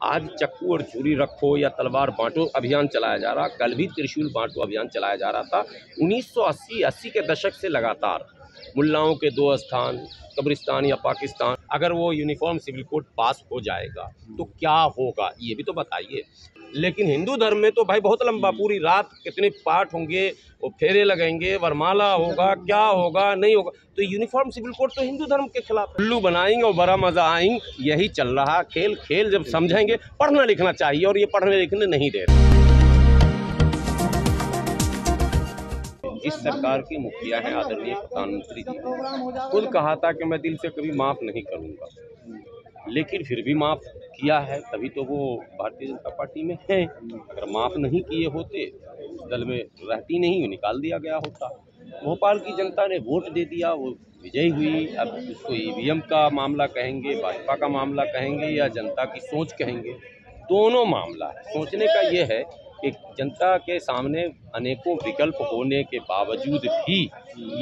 आज चक्कू और छुरी रखो या तलवार बांटो अभियान चलाया जा रहा। कल भी त्रिशूल बांटो अभियान चलाया जा रहा था। 1980 80 के दशक से लगातार मुल्लाओं के दो स्थान, कब्रिस्तान या पाकिस्तान, अगर वो यूनिफॉर्म सिविल कोड पास हो जाएगा तो क्या होगा, ये भी तो बताइए। लेकिन हिंदू धर्म में तो भाई बहुत लंबा पूरी रात कितने पाठ होंगे वो फेरे लगेंगे वरमाला होगा क्या होगा नहीं होगा। तो यूनिफॉर्म सिविल कोड तो हिंदू धर्म के खिलाफ उल्लू बनाएँगे और बड़ा मज़ा आएँगे यही चल रहा खेल खेल जब समझेंगे पढ़ना लिखना चाहिए और ये पढ़ने लिखने नहीं दे रहे। जिस सरकार की मुखिया हैं आदरणीय प्रधानमंत्री जी। खुद कहा था कि मैं दिल से कभी माफ़ नहीं करूँगा लेकिन फिर भी माफ़ किया है, तभी तो वो भारतीय जनता पार्टी में हैं। अगर माफ़ नहीं किए होते दल में रहती नहीं निकाल दिया गया होता। भोपाल की जनता ने वोट दे दिया, वो विजयी हुई। अब उसको ईवीएम का मामला कहेंगे, भाजपा का मामला कहेंगे, या जनता की सोच कहेंगे, दोनों मामला है। सोचने का ये है कि जनता के सामने अनेकों विकल्प होने के बावजूद भी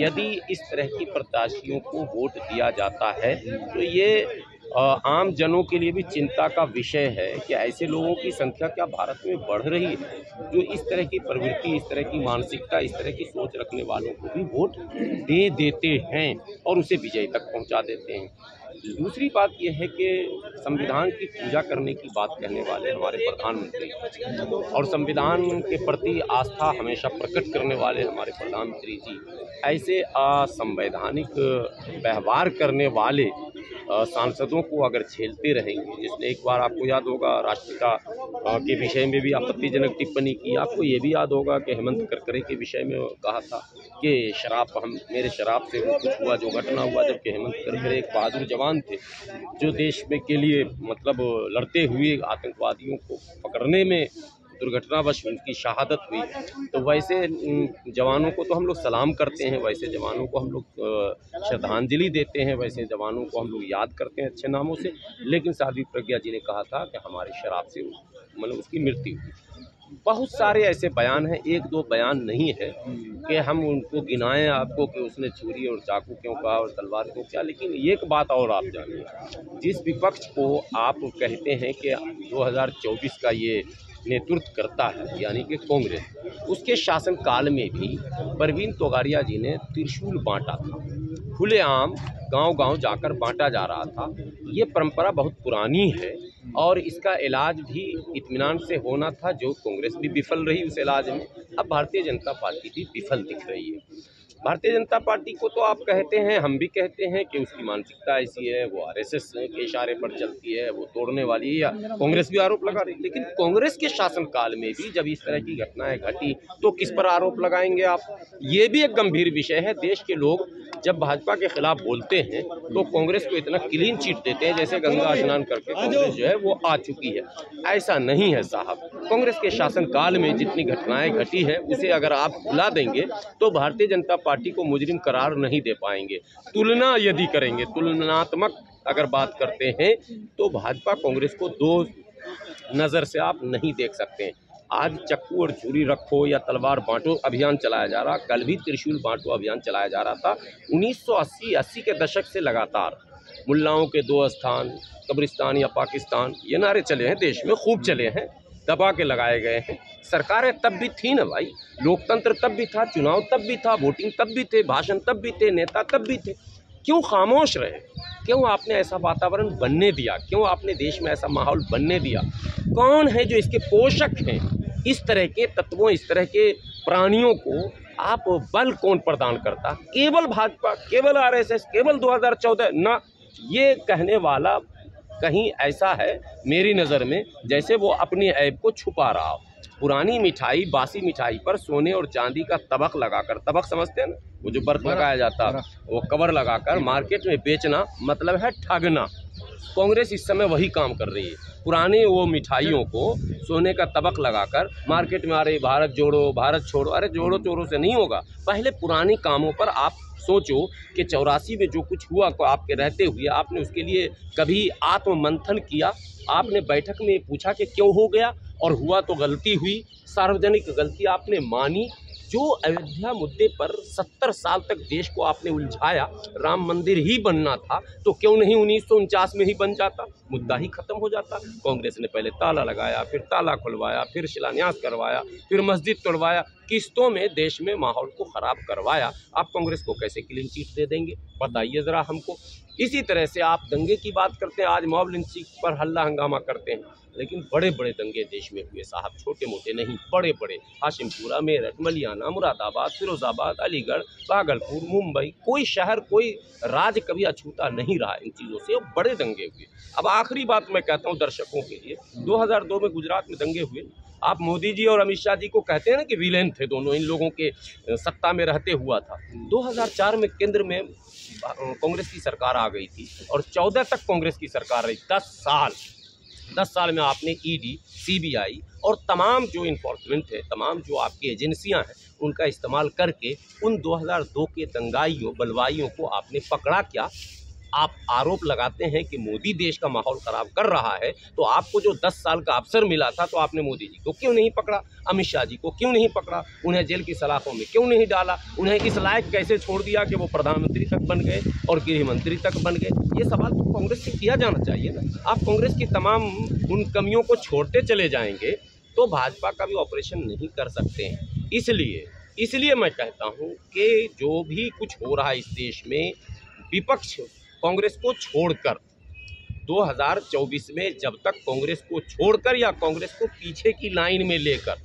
यदि इस तरह की प्रत्याशियों को वोट दिया जाता है तो ये आम जनों के लिए भी चिंता का विषय है कि ऐसे लोगों की संख्या क्या भारत में बढ़ रही है, जो इस तरह की प्रवृत्ति, इस तरह की मानसिकता, इस तरह की सोच रखने वालों को भी वोट दे देते हैं और उसे विजय तक पहुँचा देते हैं। दूसरी बात यह है कि संविधान की पूजा करने की बात कहने वाले हमारे प्रधानमंत्री और संविधान के प्रति आस्था हमेशा प्रकट करने वाले हमारे प्रधानमंत्री जी, ऐसे असंवैधानिक व्यवहार करने वाले सांसदों को अगर झेलते रहेंगे, जिसने एक बार आपको याद होगा, राष्ट्रपिता के विषय में भी आपत्तिजनक टिप्पणी की, आपको ये भी याद होगा कि हेमंत करकरे के विषय में कहा था कि शराब हम, मेरे शराब से वो कुछ हुआ, जो घटना हुआ, जबकि हेमंत करकरे एक बहादुर जवान थे, जो देश में के लिए मतलब लड़ते हुए आतंकवादियों को पकड़ने में दुर्घटनावश उनकी शहादत हुई। तो वैसे जवानों को तो हम लोग सलाम करते हैं, वैसे जवानों को हम लोग श्रद्धांजलि देते हैं, वैसे जवानों को हम लोग याद करते हैं अच्छे नामों से। लेकिन साध्वी प्रज्ञा जी ने कहा था कि हमारे शराब से मतलब उसकी मृत्यु हुई। बहुत सारे ऐसे बयान हैं, एक दो बयान नहीं है कि हम उनको गिनाएँ आपको कि उसने छुरी और चाकू क्यों कहा और तलवार क्यों किया, लेकिन एक बात और आप जानिए। जिस विपक्ष को आप कहते हैं कि 2024 का ये नेतृत्व करता है, यानी कि कांग्रेस। उसके शासनकाल में भी परवीन तोगाड़िया जी ने त्रिशूल बांटा था। खुलेआम गाँव गाँव जाकर बांटा जा रहा था। ये परंपरा बहुत पुरानी है और इसका इलाज भी इतमान से होना था, जो कांग्रेस भी विफल रही उस इलाज में। अब भारतीय जनता पार्टी भी विफल दिख रही है। भारतीय जनता पार्टी को तो आप कहते हैं, हम भी कहते हैं कि उसकी मानसिकता ऐसी है, वो आरएसएस के इशारे पर चलती है, वो तोड़ने वाली है, या कांग्रेस भी आरोप लगा रही लेकिन कांग्रेस के शासनकाल में भी जब इस तरह की घटनाएँ घटी तो किस पर आरोप लगाएँगे आप? ये भी एक गंभीर विषय है। देश के लोग जब भाजपा के खिलाफ बोलते हैं तो कांग्रेस को इतना क्लीन चिट देते हैं, जैसे गंगा स्नान करके कांग्रेस जो है, वो आ चुकी है। ऐसा नहीं है साहब। कांग्रेस के शासनकाल में जितनी घटनाएँ घटी है, उसे अगर आप भुला देंगे तो भारतीय जनता पार्टी को मुजरिम करार नहीं दे पाएँगे। तुलना यदि करेंगे, तुलनात्मक अगर बात करते हैं तो भाजपा कांग्रेस को दो नज़र से आप नहीं देख सकते हैं। आज चक्कू और छुरी रखो या तलवार बांटो अभियान चलाया जा रहा, कल भी त्रिशूल बांटो अभियान चलाया जा रहा था 1980 80 के दशक से लगातार। मुल्लाओं के दो स्थान, कब्रिस्तान या पाकिस्तान, ये नारे चले हैं, देश में खूब चले हैं। दबा के लगाए गए हैं। सरकारें तब भी थी ना भाई। लोकतंत्र तब भी था, चुनाव तब भी था वोटिंग तब भी थे, भाषण तब भी थे, नेता तब भी थे। क्यों खामोश रहे? क्यों आपने ऐसा वातावरण बनने दिया? क्यों आपने देश में ऐसा माहौल बनने दिया? कौन है जो इसके पोषक हैं? इस तरह के तत्वों, इस तरह के प्राणियों को आप बल कौन प्रदान करता? केवल भाजपा, केवल आरएसएस, केवल 2014 ना, ये कहने वाला कहीं ऐसा है मेरी नज़र में जैसे वो अपनी ऐप को छुपा रहा हो। पुरानी मिठाई बासी मिठाई पर सोने और चांदी का तबक लगाकर तबक समझते हैं ना? वो जो बर्फ़ लगाया जाता है वो कवर लगाकर मार्केट में बेचना मतलब है ठगना। कांग्रेस इस समय वही काम कर रही है। पुराने वो मिठाइयों को सोने का तबक लगाकर मार्केट में आ रही भारत जोड़ो भारत छोड़ो। अरे जोड़ो चोरो से नहीं होगा। पहले पुराने कामों पर आप सोचो कि चौरासी में जो कुछ हुआ को आपके रहते हुए आपने उसके लिए कभी आत्ममंथन किया? आपने बैठक में पूछा कि क्यों हो गया? और हुआ तो गलती हुई, सार्वजनिक गलती आपने मानी जो अयोध्या मुद्दे पर सत्तर साल तक देश को आपने उलझाया, राम मंदिर ही बनना था तो क्यों नहीं उन्नीस सौ उनचास में ही बन जाता? मुद्दा ही खत्म हो जाता। कांग्रेस ने पहले ताला लगाया, फिर ताला खुलवाया, फिर शिलान्यास करवाया, फिर मस्जिद तोड़वाया, किस्तों में देश में माहौल को ख़राब करवाया। आप कांग्रेस को कैसे क्लीन चिट दे देंगे? बताइए ज़रा हमको। इसी तरह से आप दंगे की बात करते हैं, आज मॉब लिंचिंग पर हल्ला हंगामा करते हैं। लेकिन बड़े बड़े दंगे देश में हुए, साहब। छोटे मोटे नहीं बड़े बड़े हाशिमपुरा मेरठ मलियाना मुरादाबाद, फिरोजाबाद, अलीगढ़, भागलपुर, मुंबई, कोई शहर, कोई राज्य कभी अछूता नहीं रहा इन चीज़ों से बड़े दंगे हुए। अब आखिरी बात मैं कहता हूँ दर्शकों के लिए। 2002 में गुजरात में दंगे हुए। आप मोदी जी और अमित शाह जी को कहते हैं ना कि विलेन थे दोनों, इन लोगों के सत्ता में रहते हुआ था। 2004 में केंद्र में कांग्रेस की सरकार आ गई थी, और 14 तक कांग्रेस की सरकार रही 10 साल। दस साल में आपने ईडी, सीबीआई और तमाम जो इन्फोर्समेंट है तमाम जो आपकी एजेंसियाँ हैं उनका इस्तेमाल करके उन 2002 के दंगाइयों बलवाइयों को आपने पकड़ा क्या? आप आरोप लगाते हैं कि मोदी देश का माहौल ख़राब कर रहा है तो आपको जो 10 साल का अवसर मिला था तो आपने मोदी जी को क्यों नहीं पकड़ा? अमित शाह जी को क्यों नहीं पकड़ा? उन्हें जेल की सलाखों में क्यों नहीं डाला? उन्हें इस लायक कैसे छोड़ दिया कि वो प्रधानमंत्री तक बन गए और गृह मंत्री तक बन गए? ये सवाल तो कांग्रेस से किया जाना चाहिए ना। आप कांग्रेस की तमाम उन कमियों को छोड़ते चले जाएँगे तो भाजपा का भी ऑपरेशन नहीं कर सकते हैं। इसलिए इसलिए मैं कहता हूँ कि जो भी कुछ हो रहा है इस देश में, विपक्ष कांग्रेस को छोड़कर 2024 में जब तक कांग्रेस को छोड़कर या कांग्रेस को पीछे की लाइन में लेकर,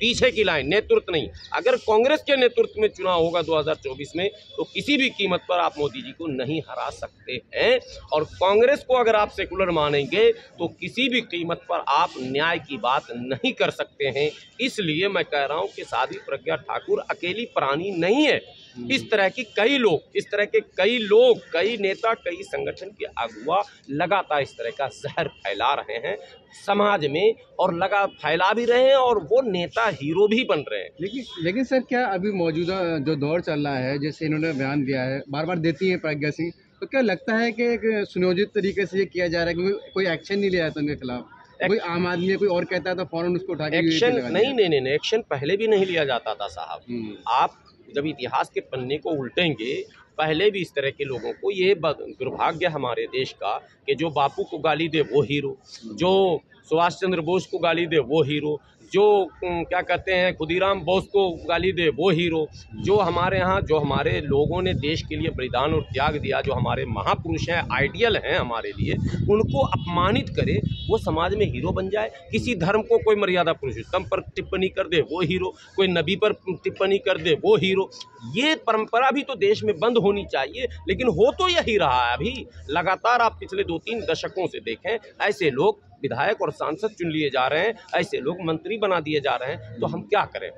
पीछे की लाइन, नेतृत्व नहीं, अगर कांग्रेस के नेतृत्व में चुनाव होगा 2024 में तो किसी भी कीमत पर आप मोदी जी को नहीं हरा सकते हैं। और कांग्रेस को अगर आप सेकुलर मानेंगे तो किसी भी कीमत पर आप न्याय की बात नहीं कर सकते हैं। इसलिए मैं कह रहा हूँ कि साधी प्रज्ञा ठाकुर अकेली प्राणी नहीं है। इस तरह की कई लोग इस तरह के कई लोग कई नेता कई संगठन के अगुआ लगातार इस तरह का जहर फैला रहे हैं समाज में और लगा फैला भी रहे हैं और वो नेता हीरो भी बन रहे हैं। लेकिन लेकिन सर क्या अभी मौजूदा जो दौर चल रहा है जैसे इन्होंने बयान दिया है बार बार देती है प्रज्ञा सिंह तो क्या लगता है कि एक सुनियोजित तरीके से ये किया जा रहा है क्योंकि कोई एक्शन नहीं लिया जाता उनके खिलाफ? कोई आम आदमी कोई और कहता है तो फ़ौरन उसको उठा के एक्शन नहीं नहीं नहीं एक्शन पहले भी नहीं लिया जाता था साहब। हम्म। आप जब इतिहास के पन्ने को उल्टेंगे, पहले भी इस तरह के लोगों को ये दुर्भाग्य हमारे देश का कि जो बापू को गाली दे, वो हीरो। जो सुभाष चंद्र बोस को गाली दे, वो हीरो। जो क्या कहते हैं, खुदीराम बोस को गाली दे, वो हीरो, जो हमारे यहाँ, जो हमारे लोगों ने देश के लिए बलिदान और त्याग दिया, जो हमारे महापुरुष हैं, आइडियल हैं हमारे लिए, उनको अपमानित करे, वो समाज में हीरो बन जाए। किसी धर्म को कोई मर्यादा पुरुषोत्तम पर टिप्पणी कर दे, वो हीरो। कोई नबी पर टिप्पणी कर दे, वो हीरो। ये परंपरा भी तो देश में बंद होनी चाहिए, लेकिन हो तो यही रहा है अभी। लगातार आप पिछले दो तीन दशकों से देखें, ऐसे लोग विधायक और सांसद चुन लिए जा रहे हैं, ऐसे लोग मंत्री बना दिए जा रहे हैं तो हम क्या करें?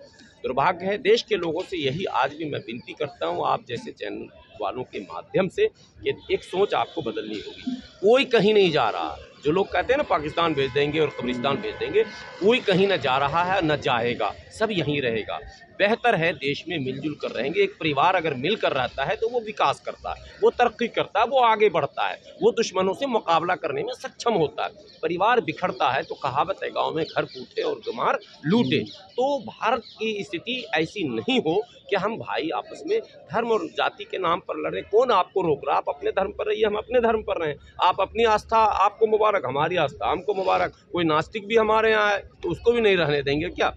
दुर्भाग्य है, देश के लोगों से यही आज भी मैं विनती करता हूँ, आप जैसे चैनल वालों के माध्यम से कि एक सोच आपको बदलनी होगी। कोई कहीं नहीं जा रहा। जो लोग कहते हैं ना, पाकिस्तान भेज देंगे और कब्रिस्तान भेज देंगे, कोई कहीं ना जा रहा है, न जाएगा, सब यहीं रहेगा। बेहतर है देश में मिलजुल कर रहेंगे। एक परिवार अगर मिलकर रहता है तो वो विकास करता है वो तरक्की करता है वो आगे बढ़ता है वो दुश्मनों से मुकाबला करने में सक्षम होता है। परिवार बिखरता है तो कहावत है गाँव में घर फूटे और गुमार लूटे। तो भारत की स्थिति ऐसी नहीं हो कि हम भाई आपस में धर्म और जाति के नाम पर लड़े। कौन आपको रोक रहा? आप अपने धर्म पर रहिए हम अपने धर्म पर रहें। आप अपनी आस्था आपको मुबारक हमारी आस्था हमको मुबारक। कोई नास्तिक भी हमारे यहाँ है तो उसको भी नहीं रहने देंगे क्या?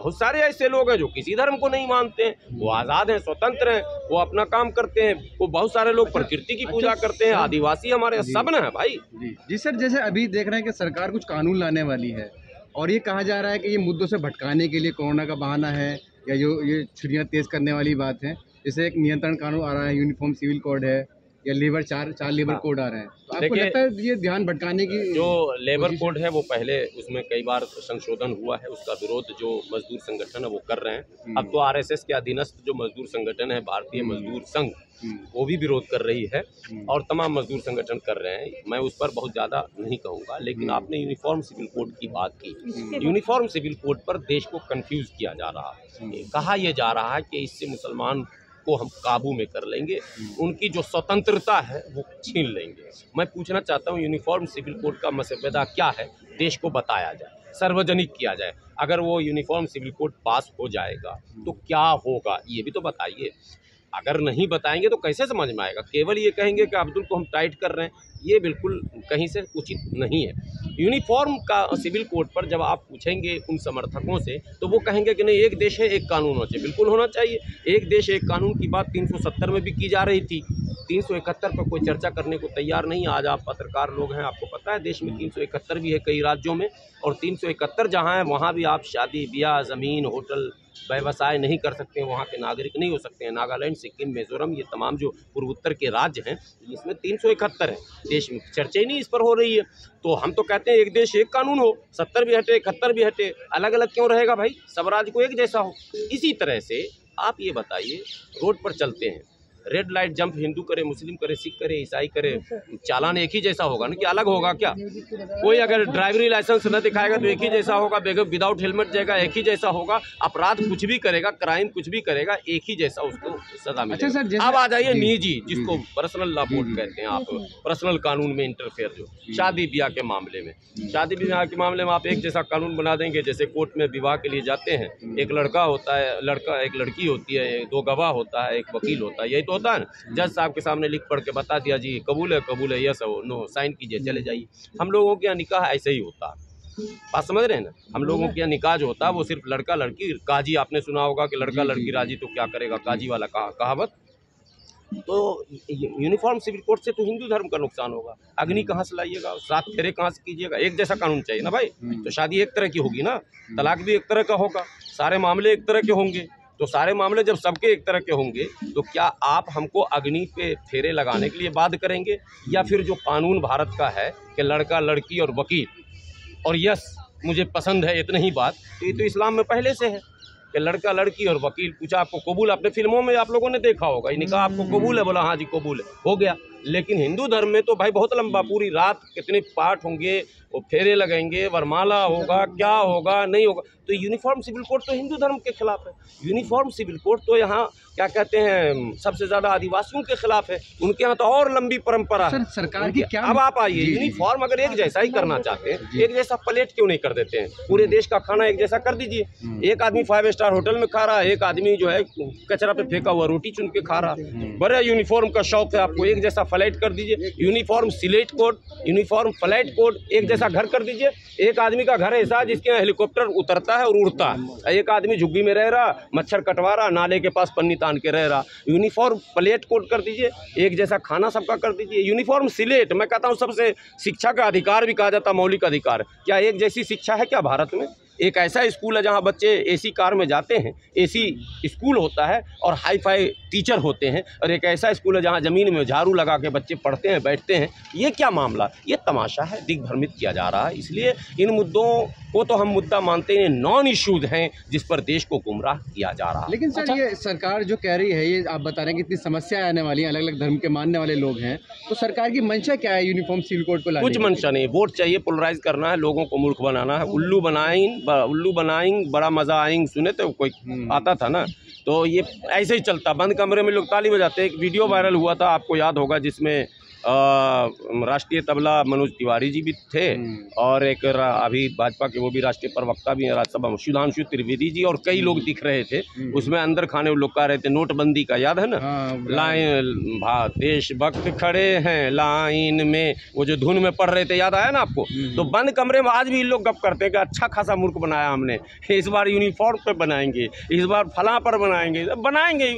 बहुत सारे ऐसे लोग हैं जो किसी धर्म को नहीं मानते हैं वो आज़ाद हैं स्वतंत्र हैं वो अपना काम करते हैं वो बहुत सारे लोग प्रकृति की पूजा अच्छा, करते हैं आदिवासी हमारे सब न है भाई। जी जी सर जैसे अभी देख रहे हैं कि सरकार कुछ कानून लाने वाली है और ये कहा जा रहा है कि ये मुद्दों से भटकाने के लिए कोरोना का बहाना है या जो ये छुट्टियाँ तेज़ करने वाली बात है जैसे एक नियंत्रण कानून आ रहा है यूनिफॉर्म सिविल कोड है या लेबर चार चार लेबर हाँ। कोड आ रहे हैं। तो आपको लगता है ये ध्यान भटकाने की जो लेबर कोड है? वो पहले उसमें कई बार संशोधन हुआ है उसका विरोध जो मजदूर संगठन है वो कर रहे हैं। हम्म। अब तो आरएसएस के अधीनस्थ जो मजदूर संगठन है भारतीय हम्म। मजदूर संघ हम्म। वो भी विरोध कर रही है और तमाम मजदूर संगठन कर रहे हैं। मैं उस पर बहुत ज़्यादा नहीं कहूँगा लेकिन आपने यूनिफॉर्म सिविल कोड की बात की। यूनिफॉर्म सिविल कोड पर देश को कंफ्यूज किया जा रहा है। कहा यह जा रहा है कि इससे मुसलमान को हम काबू में कर लेंगे। उनकी जो स्वतंत्रता है, वो छीन लेंगे। मैं पूछना चाहता हूँ, यूनिफॉर्म सिविल कोड का मसवदा क्या है? देश को बताया जाए, सार्वजनिक किया जाए। अगर वो यूनिफॉर्म सिविल कोड पास हो जाएगा तो क्या होगा? ये भी तो बताइए। अगर नहीं बताएँगे तो कैसे समझ में आएगा? केवल ये कहेंगे कि अब्दुल को हम टाइट कर रहे हैं। ये बिल्कुल कहीं से उचित नहीं है। यूनिफॉर्म का सिविल कोड पर जब आप पूछेंगे उन समर्थकों से तो वो कहेंगे कि नहीं, एक देश है, एक कानून होना चाहिए। बिल्कुल होना चाहिए। एक देश, एक कानून की बात 370 में भी की जा रही थी। तीन सौ इकहत्तर पर कोई चर्चा करने को तैयार नहीं आज आप पत्रकार लोग हैं, आपको पता है देश में तीन सौ इकहत्तर भी है कई राज्यों में। और तीन सौ इकहत्तर जहाँ हैं, वहाँ भी आप शादी, ब्याह, ज़मीन, होटल, व्यवसाय नहीं कर सकते, वहाँ के नागरिक नहीं हो सकते हैं। नागालैंड, सिक्किम, मिजोरम, ये तमाम जो पूर्वोत्तर के राज्य हैं, इसमें तीन सौ इकहत्तर है। देश में चर्चा ही नहीं इस पर हो रही है। तो हम तो कहते हैं एक देश, एक कानून हो। सत्तर भी हटे, इकहत्तर भी हटे अलग अलग क्यों रहेगा भाई? सब राज्य को एक जैसा हो। इसी तरह से आप ये बताइए, रोड पर चलते हैं। रेड लाइट जंप हिंदू करे मुस्लिम करे सिख करे ईसाई करे चालान एक ही जैसा होगा ना कि अलग होगा क्या? कोई अगर ड्राइवरी लाइसेंस न दिखाएगा तो एक ही जैसा होगा विदाउट हेलमेट जाएगा एक ही जैसा होगा अपराध कुछ भी करेगा क्राइम कुछ भी करेगा एक ही जैसा उसको सजा अच्छा मिलेगा जैसे- अब आ जाइए जी, निजी जिसको पर्सनल लॉ कोड कहते हैं आप पर्सनल कानून में इंटरफेयर जो शादी ब्याह के मामले में। शादी ब्याह के मामले में आप एक जैसा कानून बना देंगे जैसे कोर्ट में विवाह के लिए जाते हैं। एक लड़का होता है लड़का एक लड़की होती है दो गवाह होता है एक वकील होता है यही तो होता है ना। जज साहब के सामने लिख पढ़ के बता दिया जी कबूल है कबूल है यस नो साइन कीजिए चले जाइए। हम लोगों के यहाँ निकाह ऐसे ही होता है। बात समझ रहे हैं ना? हम लोगों के यहाँ निकाह जो होता है वो सिर्फ़ लड़का लड़की काजी आपने सुना होगा कि लड़का लड़की राज़ी तो क्या करेगा काजी वाला कहा कहावत? तो यूनिफॉर्म सिविल कोड से तो हिंदू धर्म का नुकसान होगा। अग्नि कहाँ से लाइएगा? सात फेरे कहाँ से कीजिएगा? एक जैसा कानून चाहिए ना भाई। हम्म। तो शादी एक तरह की होगी ना? तलाक भी एक तरह का होगा। सारे मामले एक तरह के होंगे। तो सारे मामले जब सबके एक तरह के होंगे तो क्या आप हमको अग्नि पे फेरे लगाने के लिए बात करेंगे? या फिर जो कानून भारत का है कि लड़का, लड़की और वकील, और यस, मुझे पसंद है इतनी ही बात तो ये तो इस्लाम में पहले से है कि लड़का, लड़की और वकील पूछा आपको कबूल अपने फ़िल्मों में आप लोगों ने देखा होगा, इन्हें कहा आपको कबूल है, बोला हाँ जी, कबूल है, हो गया। लेकिन हिंदू धर्म में तो भाई बहुत लंबा पूरी रात कितने पाठ होंगे वो फेरे लगेंगे वरमाला होगा क्या होगा नहीं होगा। तो यूनिफॉर्म सिविल कोड तो हिंदू धर्म के खिलाफ है। यूनिफॉर्म सिविल कोड तो यहाँ क्या कहते हैं सबसे ज़्यादा आदिवासियों के खिलाफ है। उनके यहाँ तो और लंबी परंपरा है। सर सरकार की क्या अब आप आइए यूनिफॉर्म अगर एक जैसा ही करना चाहते हैं एक जैसा प्लेट क्यों नहीं कर देते हैं? पूरे देश का खाना एक जैसा कर दीजिए। हम्म। एक आदमी फाइव स्टार होटल में खा रहा है एक आदमी जो है कचरा पे फेंका हुआ रोटी चुन के खा रहा। है हम्म। बड़ा यूनिफॉर्म का शौक है आपको एक जैसा फ़्लाइट कर दीजिए। यूनिफॉर्म सिलेट कोड यूनिफॉर्म फ़्लाइट कोड एक जैसा घर कर दीजिए। एक आदमी का घर ऐसा जिसके यहाँ हेलीकॉप्टर उतरता है और उड़ता है। एक आदमी झुग्गी में रह रहा मच्छर कटवा रहा नाले के पास पन्नी तान के रह रहा। यूनिफॉर्म प्लेट कोड कर दीजिए। एक जैसा खाना सबका कर दीजिए। यूनिफॉर्म सिलेट मैं कहता हूँ सबसे शिक्षा का अधिकार भी कहा जाता मौलिक अधिकार। क्या एक जैसी शिक्षा है क्या भारत में? एक ऐसा स्कूल है जहाँ बच्चे एसी कार में जाते हैं एसी स्कूल होता है और हाई फाई टीचर होते हैं और एक ऐसा स्कूल है जहाँ ज़मीन में झाड़ू लगा के बच्चे पढ़ते हैं बैठते हैं। ये क्या मामला? ये तमाशा है दिग्भ्रमित किया जा रहा है। इसलिए इन मुद्दों को तो हम मुद्दा मानते हैं नॉन इशूज हैं जिस पर देश को गुमराह किया जा रहा है। लेकिन सर ये सरकार जो कह रही है ये आप बता रहे हैं कि इतनी समस्याएँ आने वाली हैं अलग अलग धर्म के मानने वाले लोग हैं तो सरकार की मंशा क्या है यूनिफॉर्म सिविल कोड को कुछ मंशा नहीं वोट चाहिए पोलराइज करना है लोगों को मूर्ख बनाना है उल्लू बनाए उल्लू बनाएँगे बड़ा मज़ा आएँगे सुने तो कोई हम्म। आता था ना तो ये ऐसे ही चलता बंद कमरे में लोग ताली बजाते एक वीडियो वायरल हुआ था आपको याद होगा जिसमें राष्ट्रीय तबला मनोज तिवारी जी भी थे हम्म। और एक अभी भाजपा के वो भी राष्ट्रीय प्रवक्ता भी हैं राज्यसभा में सुधांशु त्रिवेदी जी और कई लोग दिख रहे थे। हम्म। उसमें अंदर खाने लोग कह रहे थे नोटबंदी का याद है ना? हाँ लाइन देशभक्त खड़े हैं लाइन में। वो जो धुन में पढ़ रहे थे याद आया ना आपको? हम्म। तो बंद कमरे में आज भी इन लोग गप करते हैं कि अच्छा खासा मूर्ख बनाया हमने। इस बार यूनिफॉर्म पर बनाएँगे इस बार फला पर बनाएँगे बनाएँगे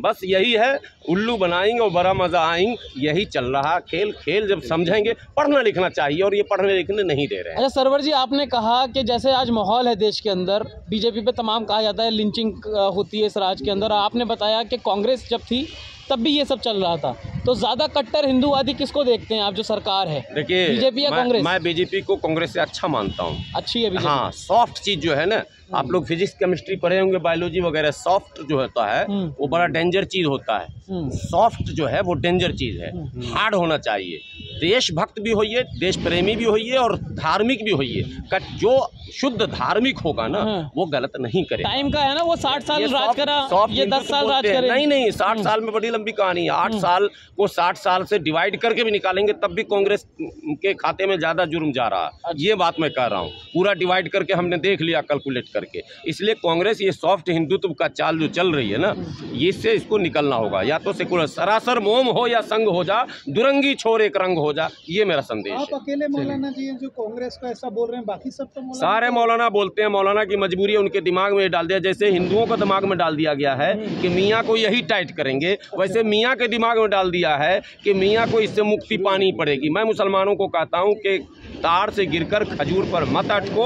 बस यही है उल्लू बनाएँगे और बड़ा मज़ा आएँगे यही चल रहा खेल खेल जब समझेंगे पढ़ना लिखना चाहिए और ये पढ़ने लिखने नहीं दे रहे हैं। अच्छा सरवर जी आपने कहा कि जैसे आज माहौल है देश के अंदर बीजेपी पे तमाम कहा जाता है लिंचिंग होती है इस राज्य के अंदर आपने बताया कि कांग्रेस जब थी तब भी ये सब चल रहा था। तो ज़्यादा कट्टर हिंदूवादी किसको देखते हैं आप जो सरकार है? देखिए बीजेपी या कांग्रेस? मैं बीजेपी को कांग्रेस से अच्छा मानता हूँ। अच्छी है हाँ सॉफ्ट चीज़ जो है ना आप लोग फिजिक्स केमिस्ट्री पढ़े होंगे बायोलॉजी वगैरह सॉफ्ट जो होता है हम्म। वो बड़ा डेंजर चीज़ होता है। हम्म, सॉफ्ट जो है वो डेंजर चीज़ है। हार्ड होना चाहिए। देशभक्त भी होइए देश प्रेमी भी होइए और धार्मिक भी होइए। जो शुद्ध धार्मिक होगा ना हाँ। वो गलत नहीं करेगा। टाइम का है ना वो साठ साल राज करा ये दस साल राज करे। नहीं नहीं साठ साल में बड़ी लंबी कहानी। है आठ साल को साठ साल से डिवाइड करके भी निकालेंगे तब भी कांग्रेस के खाते में ज़्यादा जुर्म जा रहा। है ये बात मैं कह रहा हूँ। पूरा डिवाइड करके हमने देख लिया कैलकुलेट करके। इसलिए कांग्रेस ये सॉफ्ट हिंदुत्व का चाल जो चल रही है ना इससे इसको निकलना होगा। या तो सेकुलर सरासर मोम हो या संग हो जा दुरंगी छोर एक रंग हो जा ये मेरा संदेश आप अकेले मौलाना जी जो कांग्रेस को ऐसा बोल रहे हैं बाकी सब तो मौलाना सारे मौलाना बोलते हैं मौलाना की मजबूरी है उनके दिमाग में डाल दिया। जैसे हिंदुओं का दिमाग में डाल दिया गया है कि मियाँ को यही टाइट करेंगे वैसे मियाँ के दिमाग में डाल दिया है कि मियाँ को इससे मुक्ति पानी पड़ेगी। मैं मुसलमानों को कहता हूँ कि तार से गिरकर खजूर पर मत अटको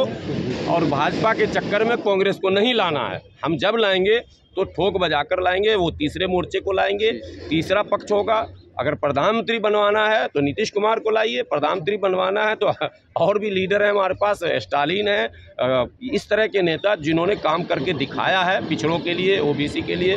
और भाजपा के चक्कर में कांग्रेस को नहीं लाना है। हम जब लाएँगे तो ठोक बजाकर लाएँगे, वो तीसरे मोर्चे को लाएँगे, तीसरा पक्ष होगा। अगर प्रधानमंत्री बनवाना है तो नीतीश कुमार को लाइए, प्रधानमंत्री बनवाना है तो और भी लीडर है हमारे पास, स्टालिन है इस तरह के नेता जिन्होंने काम करके दिखाया है पिछड़ों के लिए ओबीसी के लिए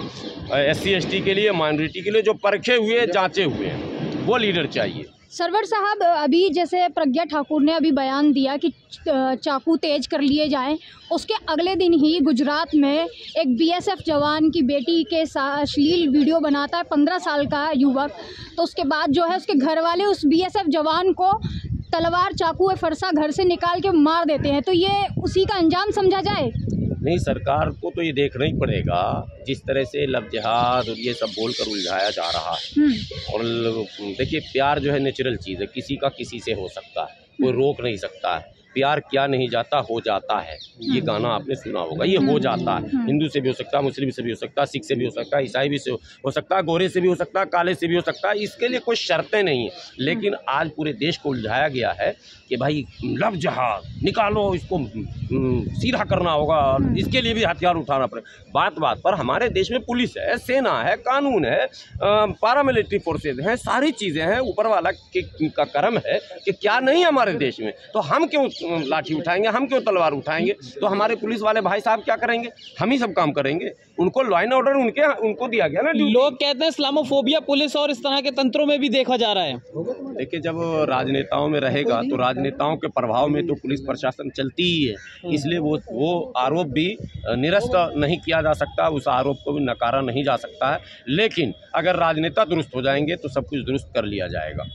एस सी के लिए, माइनॉरिटी के लिए, जो परखे हुए, जांचे हुए हैं, वो लीडर चाहिए। सरवर साहब, अभी जैसे प्रज्ञा ठाकुर ने अभी बयान दिया कि चाकू तेज कर लिए जाएँ, उसके अगले दिन ही गुजरात में एक बीएसएफ जवान की बेटी के साथ अश्लील वीडियो बनाता है, पंद्रह साल का युवक। तो उसके बाद जो है, उसके घर वाले उस बीएसएफ जवान को तलवार चाकू या फरसा घर से निकाल के मार देते हैं। तो ये उसी का अंजाम समझा जाए? नहीं सरकार को तो ये देखना ही पड़ेगा जिस तरह से लव जिहाद और ये सब बोलकर उलझाया जा रहा है। हम्म, और देखिए प्यार जो है नेचुरल चीज़ है किसी का किसी से हो सकता है कोई रोक नहीं सकता है। प्यार क्या नहीं जाता हो जाता है। ये गाना आपने सुना होगा ये हो जाता है। हिंदू से भी हो सकता है मुस्लिम से भी हो सकता है सिख से भी हो सकता है ईसाई भी से हो सकता है गोरे से भी हो सकता है काले से भी हो सकता है इसके लिए कोई शर्तें नहीं है। लेकिन आज पूरे देश को उलझाया गया है कि भाई लव जहाज़ निकालो इसको सीधा करना होगा इसके लिए भी हथियार उठाना पड़ेगा बात बात पर हमारे देश में पुलिस है सेना है कानून है पारामिलिट्री फोर्सेज हैं सारी चीज़ें हैं ऊपर वाला के का कर्म है कि क्या नहीं हमारे देश में? तो हम क्यों लाठी उठाएँगे हम क्यों तलवार उठाएँगे? तो हमारे पुलिस वाले भाई साहब क्या करेंगे? हम ही सब काम करेंगे। उनको लॉ एंड ऑर्डर उनके उनको दिया गया ना लोग कहते हैं इस्लामोफोबिया पुलिस और इस तरह के तंत्रों में भी देखा जा रहा है। देखिए जब राजनेताओं में रहेगा तो राजनेताओं के प्रभाव में तो पुलिस प्रशासन चलती ही है। इसलिए वो वो आरोप भी निरस्त नहीं किया जा सकता उस आरोप को भी नकारा नहीं जा सकता है। लेकिन अगर राजनेता दुरुस्त हो जाएँगे तो सब कुछ दुरुस्त कर लिया जाएगा।